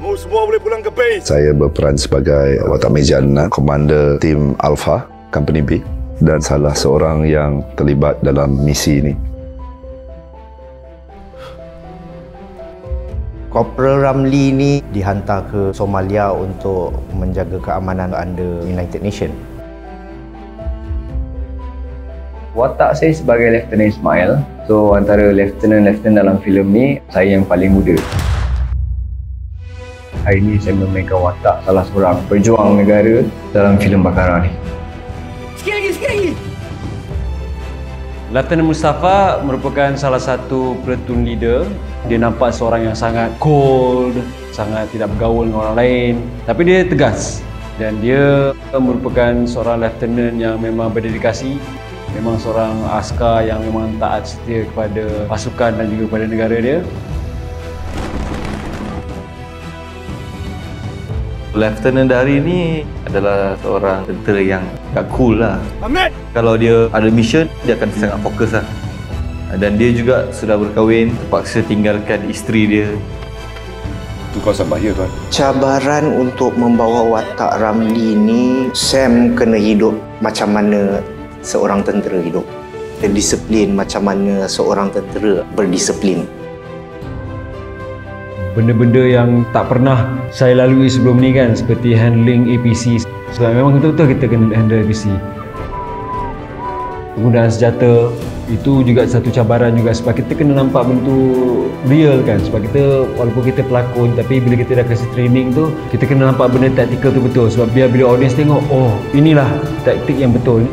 Kamu semua boleh pulang ke base. Saya berperan sebagai watak meja komander tim Alpha, Company B dan salah seorang yang terlibat dalam misi ini. Corporal Ramli ini dihantar ke Somalia untuk menjaga keamanan under United Nations. Watak saya sebagai Lieutenant Ismail. So antara Lieutenant-Lieutenant dalam filem ni, saya yang paling muda. Hari ini saya memainkan watak salah seorang pejuang negara dalam filem Bakara ni. Sikit lagi, sikit lagi. Lieutenant Mustafa merupakan salah satu platoon leader. Dia nampak seorang yang sangat cold, sangat tidak bergaul dengan orang lain. Tapi dia tegas. Dan dia merupakan seorang lieutenant yang memang berdedikasi. Memang seorang askar yang memang taat setia kepada pasukan dan juga kepada negara dia. Lieutenant Dari ni adalah seorang tentera yang agak cool lah. Ahmed! Kalau dia ada mission, dia akan sangat fokus lah. Dan dia juga sudah berkahwin, terpaksa tinggalkan isteri dia. Itu kawasan bahaya tuan. Cabaran untuk membawa watak Ramli ni, Sam kena hidup macam mana seorang tentera hidup. Dan disiplin macam mana seorang tentera berdisiplin. Benda-benda yang tak pernah saya lalui sebelum ni kan seperti handling APC. Sebab memang betul-betul kita kena handle APC. Penggunaan senjata itu juga satu cabaran juga sebab kita kena nampak bentuk real kan sebab kita walaupun kita pelakon tapi bila kita dah kasih training tu kita kena nampak benda taktikal tu betul sebab biar bila audience tengok oh inilah taktik yang betul